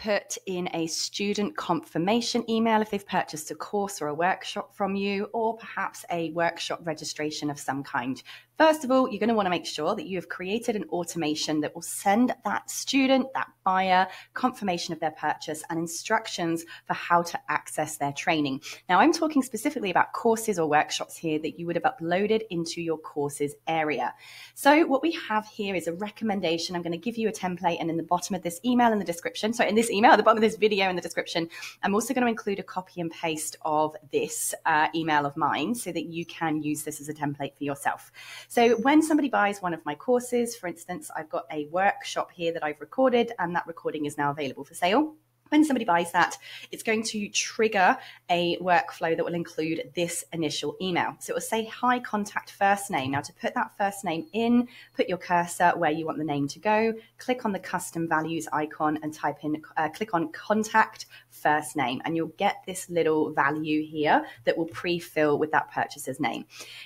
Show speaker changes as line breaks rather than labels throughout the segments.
put in a student confirmation email if they've purchased a course or a workshop from you, or perhaps a workshop registration of some kind. First of all, you're going to want to make sure that you have created an automation that will send that student, that buyer, confirmation of their purchase and instructions for how to access their training. Now, I'm talking specifically about courses or workshops here that you would have uploaded into your courses area. So, what we have here is a recommendation. I'm going to give you a template, and in the bottom of this email in the description, so in this email, at the bottom of this video in the description, I'm also going to include a copy and paste of this uh, email of mine so that you can use this as a template for yourself. So when somebody buys one of my courses, for instance, I've got a workshop here that I've recorded and that recording is now available for sale when somebody buys that, it's going to trigger a workflow that will include this initial email. So it will say, Hi, contact first name. Now, to put that first name in, put your cursor where you want the name to go, click on the custom values icon and type in, uh, click on contact first name, and you'll get this little value here that will pre fill with that purchaser's name.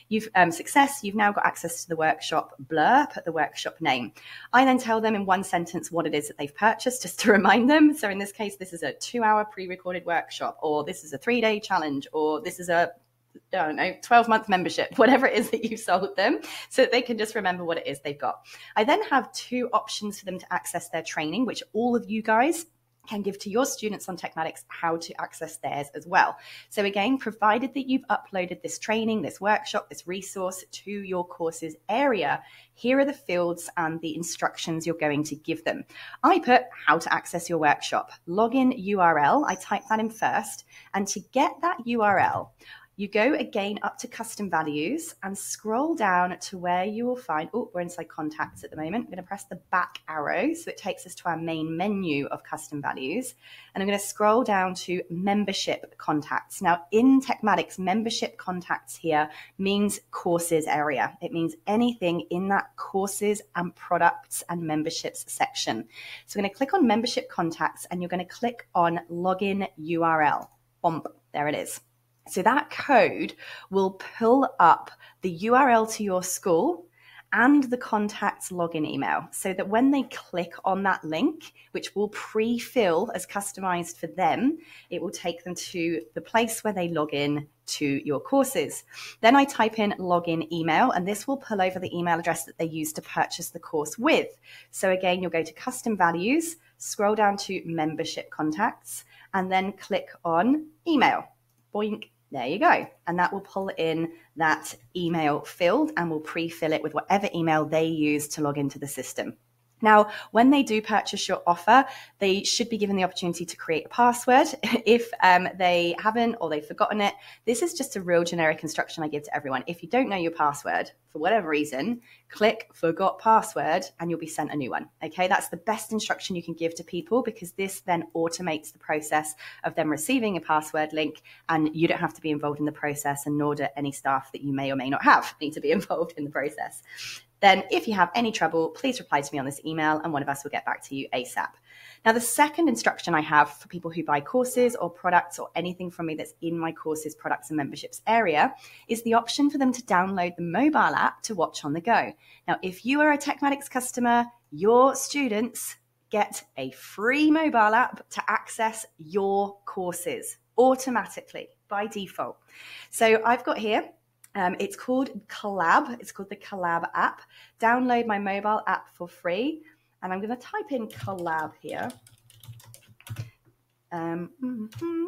You've um, success, you've now got access to the workshop blur, put the workshop name. I then tell them in one sentence what it is that they've purchased just to remind them. So in this case, this is a two hour pre recorded workshop, or this is a three day challenge, or this is a I don't know, 12 month membership, whatever it is that you sold them, so that they can just remember what it is they've got. I then have two options for them to access their training, which all of you guys can give to your students on TekMatix how to access theirs as well. So again, provided that you've uploaded this training, this workshop, this resource to your courses area, here are the fields and the instructions you're going to give them. I put how to access your workshop, login URL. I type that in first. And to get that URL, you go again up to custom values and scroll down to where you will find, oh, we're inside contacts at the moment. I'm going to press the back arrow so it takes us to our main menu of custom values. And I'm going to scroll down to membership contacts. Now, in TekMatix, membership contacts here means courses area. It means anything in that courses and products and memberships section. So I'm going to click on membership contacts and you're going to click on login URL. Bomb, there it is. So that code will pull up the URL to your school and the contact's login email so that when they click on that link, which will pre fill as customized for them, it will take them to the place where they log in to your courses. Then I type in login email, and this will pull over the email address that they use to purchase the course with. So again, you'll go to custom values, scroll down to membership contacts, and then click on email. Boink there you go. And that will pull in that email field and will pre fill it with whatever email they use to log into the system. Now, when they do purchase your offer, they should be given the opportunity to create a password. if um, they haven't or they've forgotten it, this is just a real generic instruction I give to everyone. If you don't know your password for whatever reason, click forgot password and you'll be sent a new one. Okay, that's the best instruction you can give to people because this then automates the process of them receiving a password link and you don't have to be involved in the process and nor do any staff that you may or may not have need to be involved in the process then if you have any trouble, please reply to me on this email and one of us will get back to you ASAP. Now, the second instruction I have for people who buy courses or products or anything from me that's in my courses, products, and memberships area is the option for them to download the mobile app to watch on the go. Now, if you are a TekMatix customer, your students get a free mobile app to access your courses automatically by default. So I've got here um, it's called Kollab. It's called the Kollab app. Download my mobile app for free. And I'm going to type in Kollab here. Um, mm-hmm.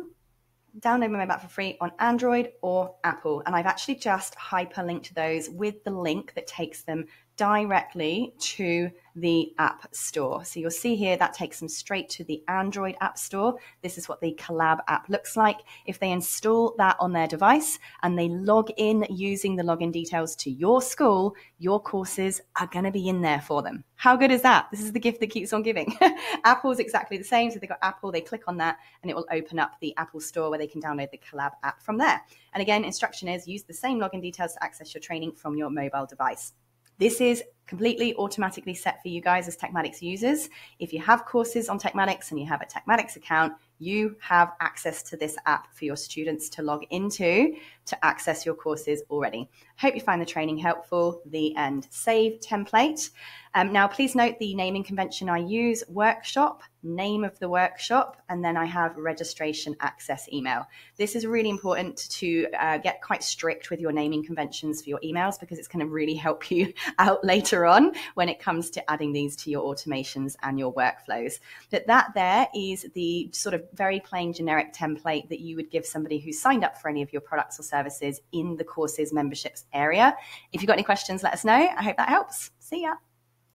Download my mobile app for free on Android or Apple. And I've actually just hyperlinked those with the link that takes them directly to the App Store. So you'll see here that takes them straight to the Android App Store. This is what the Kollab app looks like. If they install that on their device and they log in using the login details to your school, your courses are going to be in there for them. How good is that? This is the gift that keeps on giving. Apple's exactly the same. So they've got Apple, they click on that and it will open up the Apple Store where they can download the Kollab app from there. And again, instruction is use the same login details to access your training from your mobile device. This is completely automatically set for you guys as TekMatix users. If you have courses on TekMatix and you have a TekMatix account, you have access to this app for your students to log into to access your courses already. Hope you find the training helpful. The end. Save template. Um, now, please note the naming convention I use workshop, name of the workshop, and then I have registration access email. This is really important to uh, get quite strict with your naming conventions for your emails because it's going to really help you out later on when it comes to adding these to your automations and your workflows. But that there is the sort of very plain generic template that you would give somebody who signed up for any of your products or services in the courses memberships area. If you've got any questions, let us know. I hope that helps. See ya.